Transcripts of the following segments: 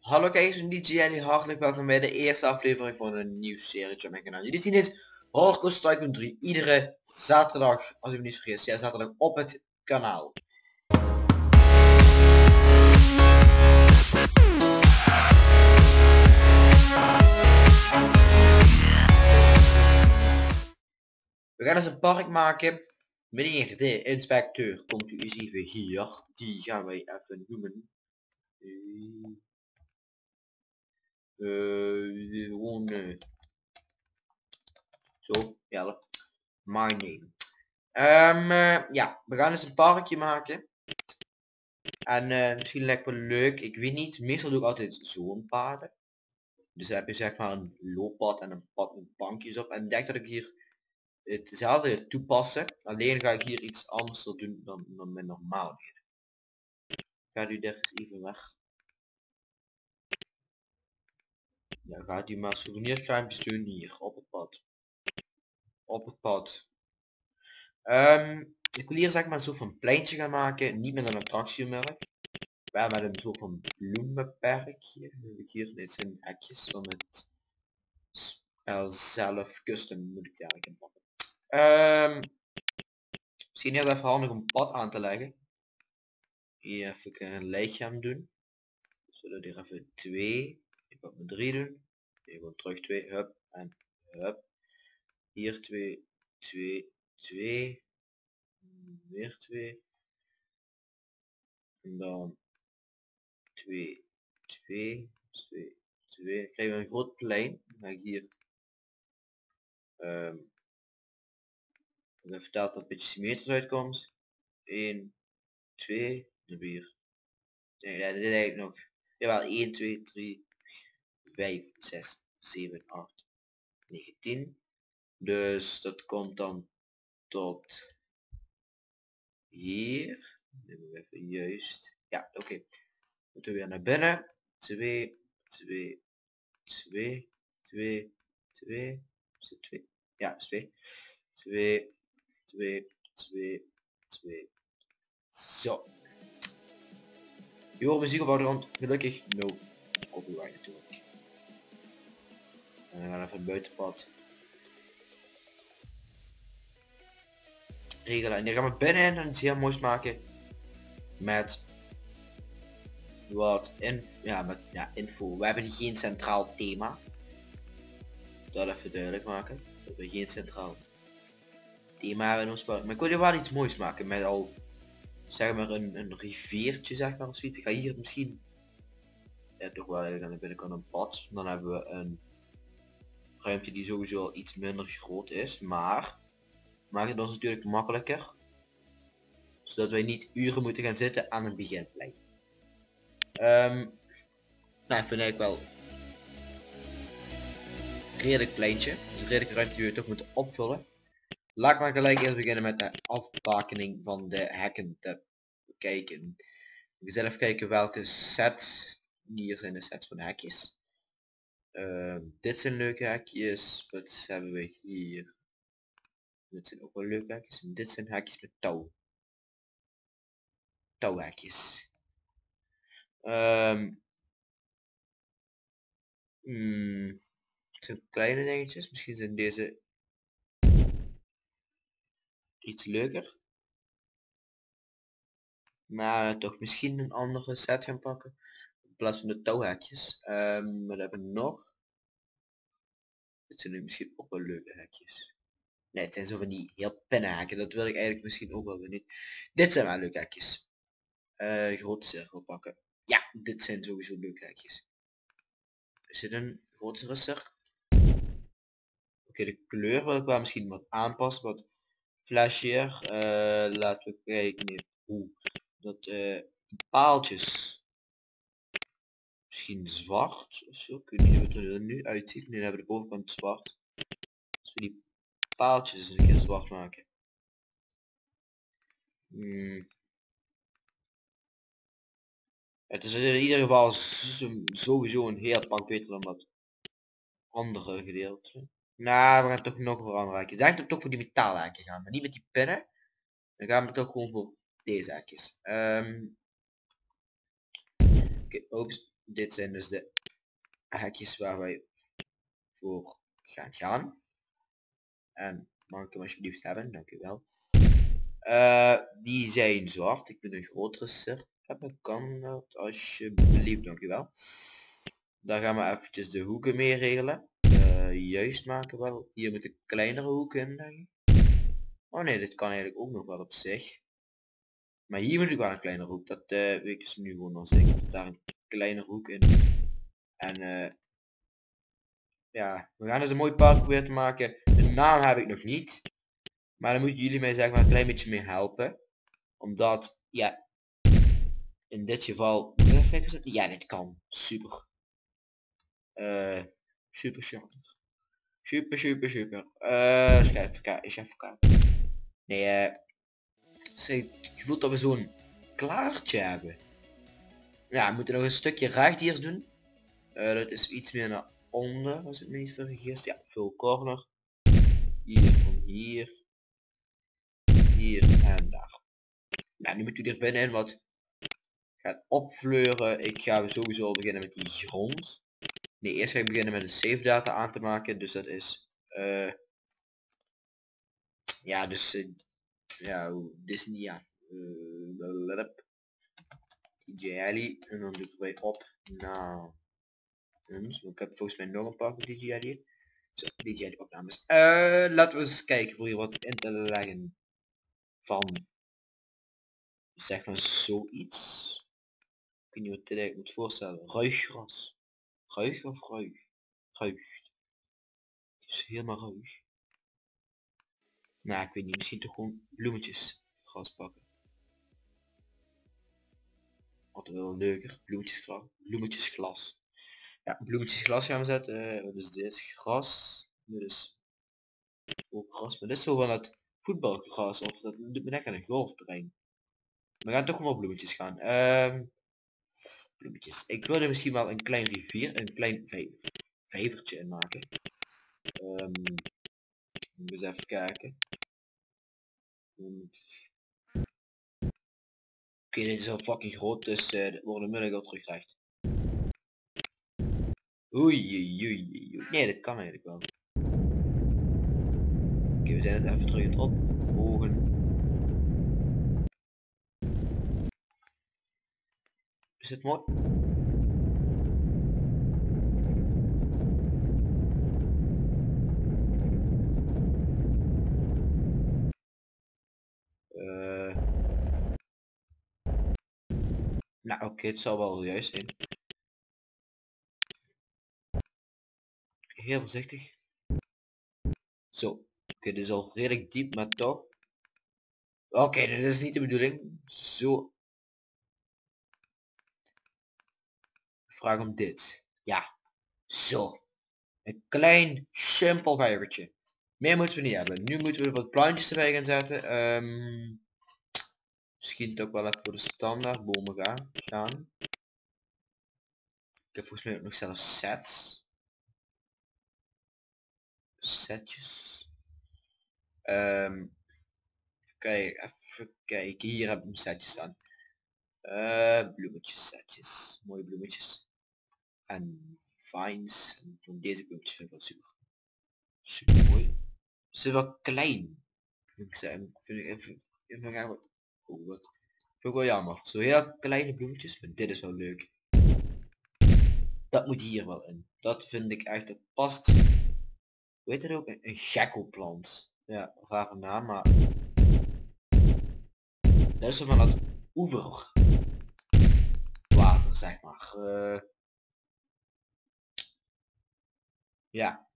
Hallo kijkers DJ en hartelijk welkom bij de eerste aflevering van een nieuw serie op mijn kanaal. Jullie zien dit Rollercoaster Tycoon 3 iedere zaterdag, als ik me niet vergis, ja zaterdag op het kanaal. We gaan eens een park maken. Meneer de inspecteur, komt u eens even hier. Die gaan wij even noemen. Uh, gewoon uh, zo, ja, my name. Um, ja, we gaan eens een parkje maken. En uh, misschien lijkt wel leuk, ik weet niet, meestal doe ik altijd zo'n paden. Dus dan heb je zeg maar een looppad en een pad met bankjes op. En ik denk dat ik hier hetzelfde toepassen. Alleen ga ik hier iets anders doen dan, dan met normaal. Gaat u er eens even weg. Ja, gaat u maar souvenirkruimpjes doen hier op het pad. Op het pad. Um, ik wil hier zeg maar zo van pleintje gaan maken. Niet met een attractiemerk. Maar met een soort van bloemenperk. Hier heb ik hier. Dit zijn hekjes van het spel zelf. Custom moet ik eigenlijk inpakken. Um, misschien heel even handig om een pad aan te leggen. Hier even een aan doen. Zullen we er even twee. Ik ga met drie doen. Even terug twee. Hup en hup. Hier twee, twee, twee. Weer twee. En dan twee, twee, twee, twee. Dan krijgen we een groot plein. Dan ga ik hier um, dan vertelt dat een beetje symmetrisch uitkomt. 1, 2, dan weer. Nee, nee, dit eigenlijk nog. Jawel, 1, 2, 3, 5, 6, 7, 8, 9, 10. Dus dat komt dan tot hier. We even juist. Ja, oké. Okay. Moeten we weer naar binnen. 2, 2, 2, 2, 2, 2. Ja, 2. 2, 2, 2, 2. Zo. Je hoort muziek op de achtergrond. Gelukkig no copyright natuurlijk. En dan gaan we even het buitenpad. Regelen. En dan gaan we binnen en iets heel moois maken. Met wat in, ja, met ja, info. We hebben geen centraal thema. Dat even duidelijk maken. Dat we geen centraal thema in ons. Maar ik wil je wel iets moois maken met al zeg maar een, een riviertje zeg maar of zoiets. Ik ga hier misschien ja, toch wel eigenlijk aan de binnenkant een pad. Dan hebben we een ruimte die sowieso al iets minder groot is. Maar maakt het ons natuurlijk makkelijker. Zodat wij niet uren moeten gaan zitten aan een beginplein. Um, nou, ik vind eigenlijk wel redelijk pleintje. Een redelijke ruimte die we toch moeten opvullen. Laat maar gelijk eerst beginnen met de afbakening van de hekken te bekijken. Ik zal even kijken welke sets. Hier zijn de sets van de hekjes. Uh, dit zijn leuke hekjes. Wat hebben we hier? Dit zijn ook wel leuke hekjes. Dit zijn hekjes met touw. Touwhekjes. Um, hmm, het zijn kleine dingetjes. Misschien zijn deze iets leuker. Maar toch misschien een andere set gaan pakken. Plaats van de touwhekjes. Um, wat hebben we nog? Dit zijn nu misschien ook wel leuke hekjes. Nee, het zijn zo van die heel pennenhaken. Dat wil ik eigenlijk misschien ook wel niet. Dit zijn wel leuke hekjes. Uh, grote cirkel pakken. Ja, dit zijn sowieso leuke hekjes. Er zit een grotere cirkel. Oké, de kleur wil ik wel misschien wat aanpassen. Wat flasheer. Uh, laten we kijken hoe dat uh, paaltjes misschien zwart of zo. Ik weet niet het er nu uitziet. Nu hebben we de bovenkant zwart. Dus we die paaltjes een keer zwart maken. Hmm. Het is in ieder geval sowieso een heel pak beter dan dat andere gedeelte. Nou, we gaan toch nog denk dat we toch voor die metaalhaakjes gaan, maar niet met die pinnen. Dan gaan we toch gewoon voor deze haakjes. Um, Oké, okay, dit zijn dus de hekjes waar wij voor gaan gaan. En mag ik hem alsjeblieft hebben, dankjewel. Uh, die zijn zwart. Ik wil een grotere set hebben. Kan dat alsjeblieft, dankjewel. Dan gaan we eventjes de hoeken mee regelen. Uh, juist maken wel. Hier moet een kleinere hoek in leggen. Oh nee, dit kan eigenlijk ook nog wel op zich. Maar hier moet ik wel een kleinere hoek. Dat uh, weet ik dus nu gewoon als ik daar kleinere hoek in. En uh, ja, we gaan dus een mooi park proberen te maken. De naam heb ik nog niet. Maar dan moeten jullie mij zeg maar een klein beetje mee helpen. Omdat, ja, in dit geval, ja dit kan. Super. Uh, super super. Super super super. Uh, eens even kijken. Nee, eh, uh, ik voel dat we zo'n klaartje hebben. Ja, we moeten nog een stukje hier doen. Uh, dat is iets meer naar onder, als ik me niet vergis. Ja, veel corner. Hier, van hier hier en daar. Nou, nu moet u er binnenin wat gaan opfleuren. Ik ga sowieso beginnen met die grond. Nee, eerst ga ik beginnen met een save data aan te maken. Dus dat is... Uh, ja, dus... Uh, ja, Disney, ja. DJ Ali. En dan doe ik erbij op. Nou... Ik heb volgens mij nog een paar van DJ Ali. Zo, DJ Ali opnames. Uh, laten we eens kijken voor hier wat in te leggen van zeg maar zoiets. Ik weet niet wat eigenlijk moet voorstellen. Ruiggras. Ruig of ruig? Ruig. Het is helemaal ruig. Nou, ik weet niet. Misschien toch gewoon bloemetjes gras pakken. Altijd wel leuker. Bloemetjesglas. Bloemetjesglas. Ja, bloemetjesglas gaan we zetten. Wat is dit? Gras. Dit is ook gras. Maar dit is zo van het voetbalgras of dat doet me aan een golfterrein. We gaan toch wel bloemetjes gaan. Um, bloemetjes. Ik wilde misschien wel een klein rivier, een klein vijvertje in maken. Um, eens even kijken. Oké, dit is al fucking groot, dus uh, dit wordt al terugkrijgt. Oei, oei, oei, oei. Nee, dat kan eigenlijk wel we zijn het even terug het ophogen. Is het mooi? Nou oké, het zal wel juist zijn. Heel voorzichtig. Zo. Oké, dit is al redelijk diep, maar toch. Oké, dit is niet de bedoeling. Zo. Vraag om dit. Ja. Zo. Een klein, simpel vijvertje. Meer moeten we niet hebben. Nu moeten we wat plantjes erbij gaan zetten. Um, misschien toch wel even voor de standaard bomen gaan. Ik heb volgens mij ook nog zelfs sets. Setjes. Um, kijk, even kijken. Hier heb ik een setje staan. Uh, bloemetjes setjes. Mooie bloemetjes. En vines. En van deze bloemetjes vind ik wel super. Super mooi. Ze zijn wel klein. Vind ik even. Ik wat. Oh, wat. Vind ik wel jammer. Zo heel kleine bloemetjes. Maar dit is wel leuk. Dat moet hier wel in. Dat vind ik echt. Dat past. Heet het ook? Een, een gekkelplant. Ja, rare naam, maar... Dat is van het oever. Water, zeg maar. Uh... Ja.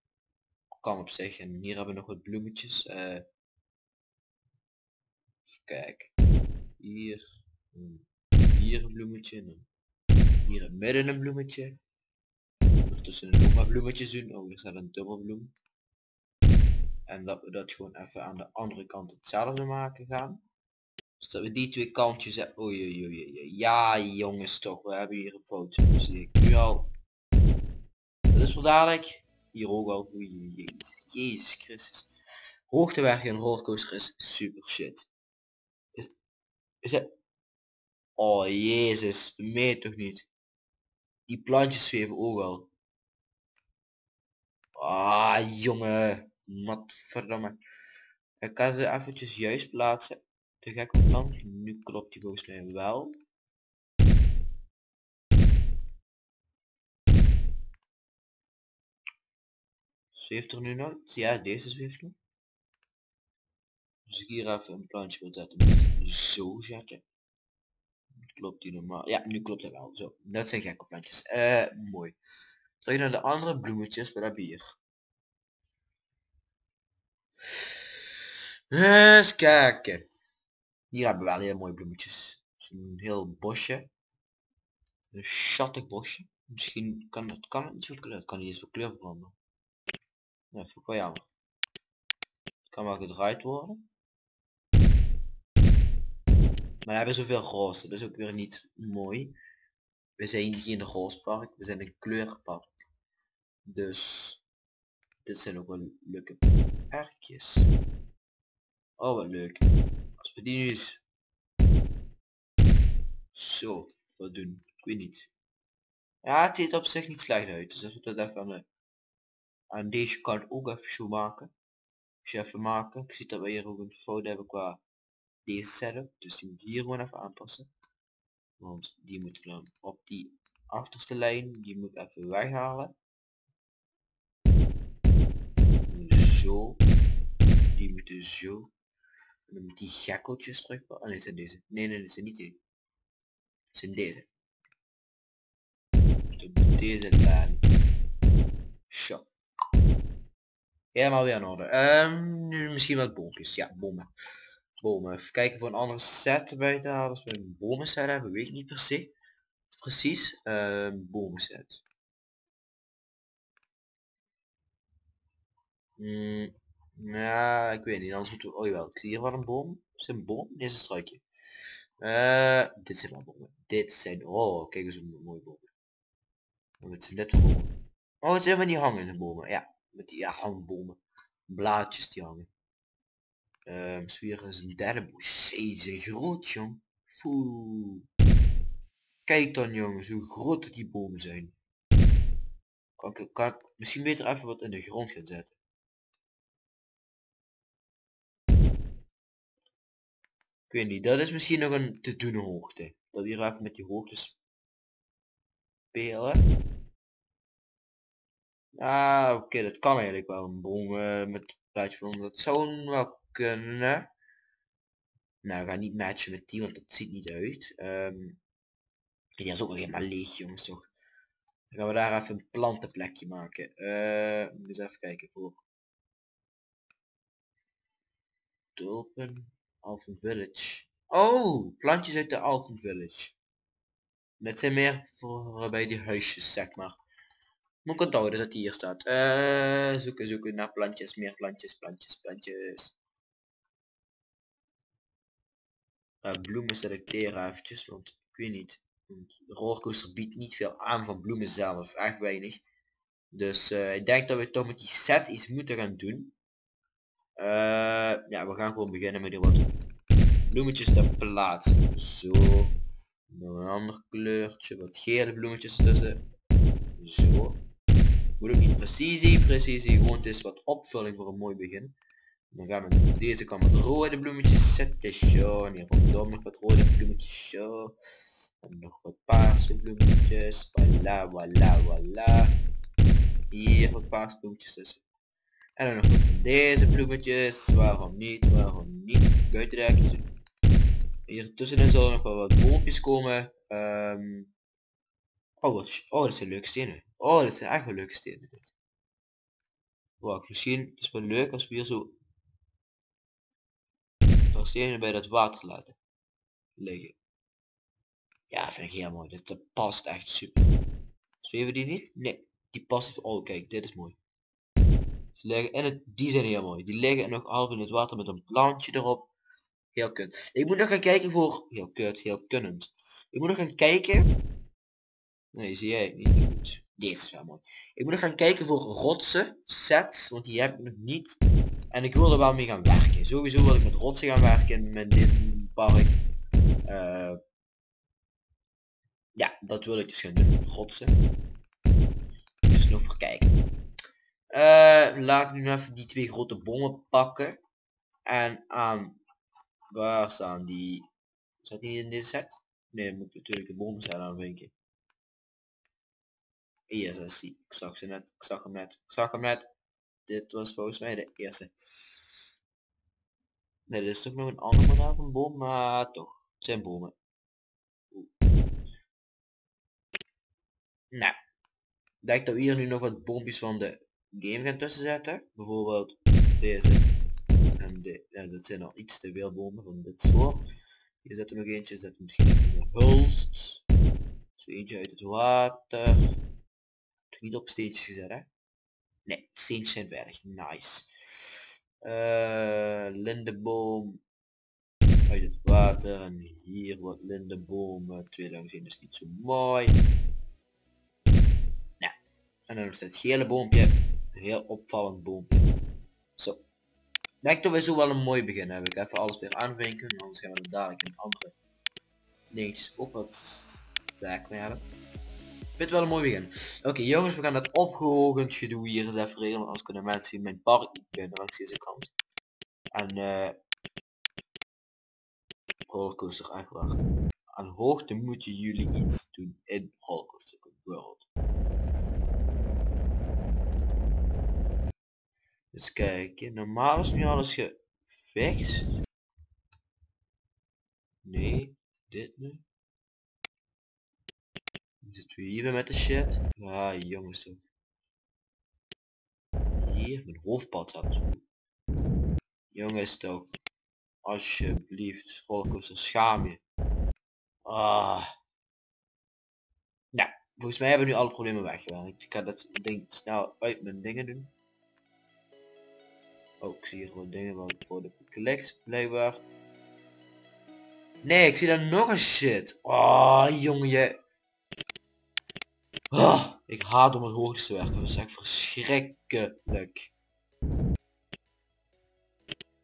Kan op zich. En hier hebben we nog wat bloemetjes. Uh... Kijk. Hier. Hier een bloemetje. En hier in midden een bloemetje. Ondertussen nog maar bloemetjes doen. Oh, er staat een dubbelbloem. En dat we dat gewoon even aan de andere kant hetzelfde maken gaan. Dus dat we die twee kantjes hebben. Oei, oei, oei, Ja jongens toch, we hebben hier een foto. Zie ik nu al. Dat is voor dadelijk. Hier ook al. Oei, jezus, Christus. Hoogtewerk en rollercoaster is super shit. Is, het... Oh jezus, meet toch niet. Die plantjes zweven ook al. Ah, jongen. Wat verdomme. Ik kan ze eventjes juist plaatsen. De gekke plan. Nu klopt die volgens mij wel. Zweeft er nu nog? Ja, deze zweeft nu. Dus ik hier even een plantje wil zetten. Zo zetten. Klopt die normaal? Ja, nu klopt het wel. Zo, dat zijn gekke plantjes. Eh, mooi. Terug naar de andere bloemetjes, heb je hier? Eens kijken. Hier hebben we wel heel mooie bloemetjes. Zo'n heel bosje. Een schattig bosje. Misschien kan het, kan het niet kleur, kan niet eens voor kleur veranderen. Ja, vind ik kan wel gedraaid worden. Maar hebben zoveel roze, dat is ook weer niet mooi. We zijn niet in een roospark, we zijn een kleurpark. Dus dit zijn ook wel leuke perkjes. Oh wat leuk. Als we die nu eens zo wat doen. Ik weet niet. Ja, het ziet op zich niet slecht uit. Dus als we dat even aan, de, aan deze kant ook even zo maken. Even maken. Ik zie dat we hier ook een foto hebben qua deze setup. Dus die moet hier gewoon even aanpassen. Want die moet dan op die achterste lijn. Die moet even weghalen. Zo. Die moeten zo. En dan moet die gekkeltjes terug. Oh nee, zijn deze. Nee, nee, dat zijn niet die. Het zijn deze. Deze lijn. Zo. Helemaal weer in orde. Um, nu misschien wat boompjes. Ja, bomen. Bomen. Even kijken voor een andere set erbij te halen. Als we een bomen set hebben, weet ik niet per se. Precies. Um, bomen set. Mm, nou, ik weet niet. Anders moeten we... Oh jawel, ik zie hier wel een boom. Is een boom? Dit is een struikje. Uh, dit zijn wel bomen. Dit zijn... Oh, kijk eens een mooie bomen. Oh, het zijn net bomen. Oh, het zijn van die hangende bomen. Ja, met die ja, hangbomen. Blaadjes die hangen. Um, hier is een derde. Zee, zijn groot, jong. Kijk dan, jongens, hoe groot die bomen zijn. Kan ik, kan misschien beter even wat in de grond gaan zetten. Ik weet niet, dat is misschien nog een te doen hoogte. Dat hier even met die hoogtes spelen. Ah, oké, dat kan eigenlijk wel een boom uh, met plaatje van dat zou wel kunnen. Nou, ga niet matchen met die, want dat ziet niet uit. Um, die is ook nog helemaal leeg, jongens, toch? Dan gaan we daar even een plantenplekje maken. Uh, eens even kijken voor. Tulpen. Alphen Village. Oh, plantjes uit de Alphen Village. Dat zijn meer voor bij die huisjes, zeg maar. Moet ik onthouden dat die hier staat. Uh, zoeken, zoeken naar plantjes, meer plantjes, plantjes, plantjes. Uh, bloemen selecteren eventjes, want ik weet niet. De rollercoaster biedt niet veel aan van bloemen zelf, echt weinig. Dus uh, ik denk dat we toch met die set iets moeten gaan doen. Uh, ja, we gaan gewoon beginnen met de wat bloemetjes te plaatsen. Zo. Nog een ander kleurtje, wat gele bloemetjes tussen. Zo. Moet ook niet precisie, precisie, gewoon het is wat opvulling voor een mooi begin. Dan gaan we deze kant met rode bloemetjes zetten. Zo, en rondom nog wat rode bloemetjes. Zo. En nog wat paarse bloemetjes. Voilà, voilà, voilà. Hier wat paarse bloemetjes tussen. En dan nog wat van deze bloemetjes. Waarom niet, waarom niet. Buiten de Hier tussenin zullen nog wel wat boompjes komen. Um, oh, wat, oh, dat zijn leuke stenen. Oh, dat zijn echt wel leuke stenen. Dit. Wacht, misschien is het wel leuk als we hier zo bij dat water laten liggen. Ja, vind ik heel mooi. Dit past echt super. Zweven die niet? Nee, die past. Oh, kijk, dit is mooi. Ze liggen in het, die zijn heel mooi. Die liggen nog half in het water met een plantje erop. Heel kut. Ik moet nog gaan kijken voor... Heel kut, heel kunnend. Ik moet nog gaan kijken... Nee, zie jij niet goed. Deze is wel mooi. Ik moet nog gaan kijken voor rotsen, sets, want die heb ik nog niet. En ik wil er wel mee gaan werken. Sowieso wil ik met rotsen gaan werken met dit park. Uh, Ja, dat wil ik dus gaan doen. Rotsen. Dus nog voor kijken. Uh, laat ik nu even die twee grote bommen pakken. En aan... Waar staan die? Zat die in deze set? Nee, moet natuurlijk de bommen zijn aanvinken. Hier is die. Ik zag ze net. Ik zag hem net. Ik zag hem net. Dit was volgens mij de eerste. Nee, is toch nog een andere model van boom, maar toch. Het zijn bomen. Nou. Denk dat we hier nu nog wat boompjes van de game gaan tussen zetten. Bijvoorbeeld deze. En de, ja, dat zijn al iets te veel bomen van dit soort. Hier zet er nog eentje, zet misschien een hulst. Zo eentje uit het water. Niet op steentjes gezet hè. Nee, weinig. Nice. Uh, lindenboom uit het water en hier wat lindenbomen. Twee lang zijn is niet zo mooi. Nou, en dan nog het gele boompje. heel opvallend boompje. Zo. Denk dat we zo wel een mooi begin hebben. Ik even alles weer aanvinken, anders gaan we dadelijk een andere dingetjes ook wat zaak hebben. Het wel een mooi begin. Oké jongens, we gaan het opgehogend gedoe hier eens even regelen. Anders kunnen mensen mijn park niet binnen langs deze kant. En eh... rollercoaster echt waar. Aan hoogte moeten jullie iets doen in rollercoaster world. Dus kijken, normaal is nu alles gefixt. Nee, dit nu. Zitten we hier met de shit? Ah, jongens toch. Hier, mijn hoofdpad had. Jongens toch. Alsjeblieft, rollercoaster, schaam je. Ah. Nou, volgens mij hebben we nu alle problemen weggewerkt. Ik ga dat ding snel uit mijn dingen doen. Oh, ik zie hier wat dingen wat voor de kliks, blijkbaar. Nee, ik zie daar nog een shit. Oh, jongen, je... Oh, ik haat om het hoogste te werken. Dat is echt verschrikkelijk.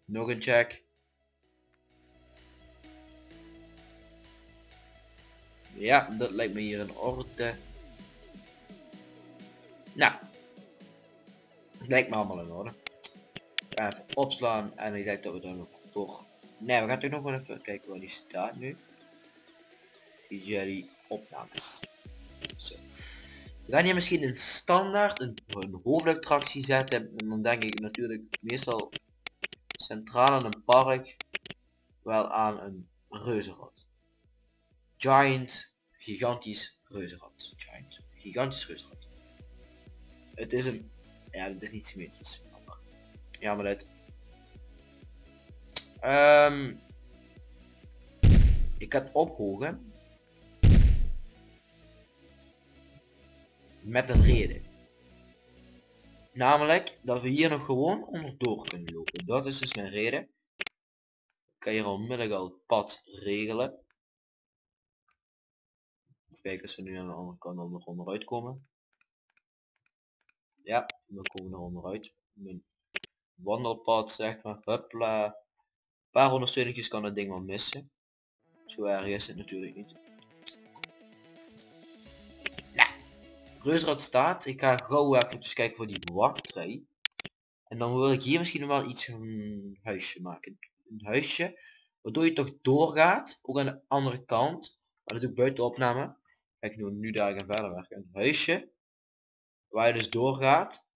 Nog een check. Ja, dat lijkt me hier in orde. Nou. Lijkt me allemaal in orde. Even opslaan en ik denk dat we dan nog voor... Nee, we gaan toch nog wel even kijken waar die staat nu. Jelly opnames. Zo. We hier misschien een standaard, een, een hoofdattractie zetten. En dan denk ik natuurlijk meestal centraal in een park wel aan een reuzenrad. Giant, gigantisch reuzenrad. Giant, gigantisch reuzenrad. Het is een, ja het is niet symmetrisch. Ja maar dit. Um, ik het ophogen. Met een reden. Namelijk dat we hier nog gewoon onderdoor kunnen lopen. Dat is dus mijn reden. Ik kan hier onmiddellijk al het pad regelen. Even kijken als we nu aan de andere kant nog onderuit komen. Ja, dan komen we er onderuit. Mijn wandelpad zeg maar. Huppla. Een paar ondersteuningsjes kan het ding wel missen. Zo erg is het natuurlijk niet. Reusrad staat. Ik ga gauw even kijken voor die wachtrij. En dan wil ik hier misschien nog wel iets een huisje maken. Een huisje. Waardoor je toch doorgaat. Ook aan de andere kant. Maar dat doe ik buiten opname. Kijk nu, nu daar gaan verder werken. Een huisje. Waar je dus doorgaat.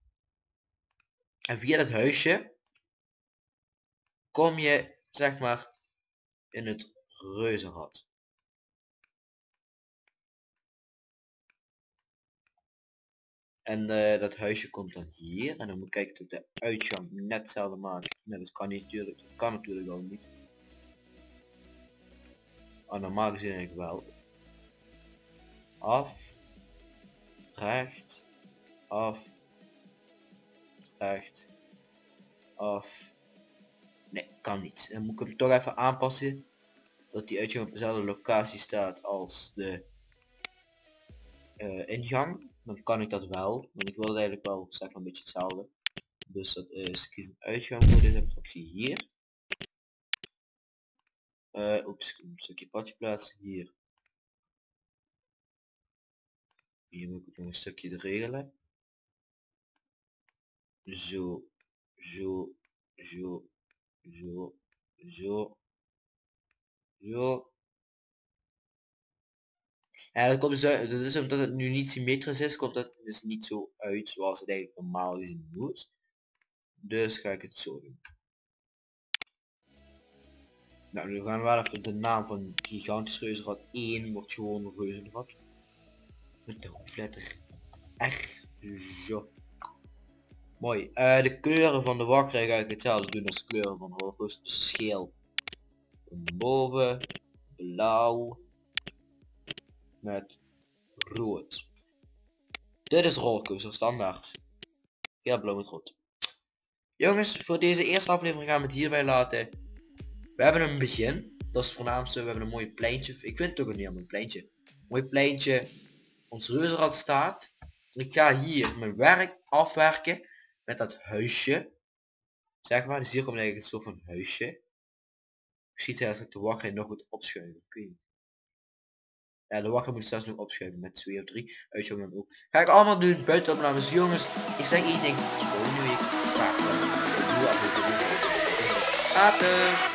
En via dat huisje. Kom je zeg maar in het reuzenrad. En uh, dat huisje komt dan hier. En dan moet ik kijken dat de uitgang net hetzelfde maken. Nee, dat kan niet natuurlijk. Dat kan natuurlijk ook niet. Oh, normaal gezien eigenlijk wel. Af. Recht. Af. Recht. Af. Nee, kan niet. Dan moet ik hem toch even aanpassen. Dat die uitgang op dezelfde locatie staat als de uh, ingang dan kan ik dat wel. Want ik wil het eigenlijk wel zeg een beetje hetzelfde. Dus dat is kies een uitgang voor deze attractie hier. Uh, oeps, een stukje padje plaatsen hier. Hier moet ik nog een stukje regelen. Zo, zo, zo, zo, zo, zo. En dat komt dus dat is omdat het nu niet symmetrisch is, komt het dus niet zo uit zoals het eigenlijk normaal gezien moet. Dus ga ik het zo doen. Nou, nu gaan we wel even de naam van gigantisch reuzenrad 1 wordt gewoon reuzenrad. Met de hoofdletter R. Zo. Mooi. Uh, de kleuren van de wakker ga ik hetzelfde doen als de kleuren van de rollercoaster. Dus scheel. Van boven. Blauw. Met rood. Dit is rollercoaster standaard. Ja, blauw met rood. Jongens, voor deze eerste aflevering gaan we het hierbij laten. We hebben een begin. Dat is voornaamste. We hebben een mooi pleintje. Ik vind ook een heel mooi pleintje. Mooi pleintje. Ons reuzenrad staat. Ik ga hier mijn werk afwerken. Met dat huisje. Zeg maar. Dus hier komt eigenlijk een soort van huisje. Ik zie het als ik de wachter nog moet opschuiven. Ik weet. Ja, de wachter moet zelfs nog opschuiven met 2 of 3. Huisje dan ook. Ga ik allemaal doen. Buiten opnames. Jongens, ik zeg één ding. Volgende week zaterdag. Aflevering. Later.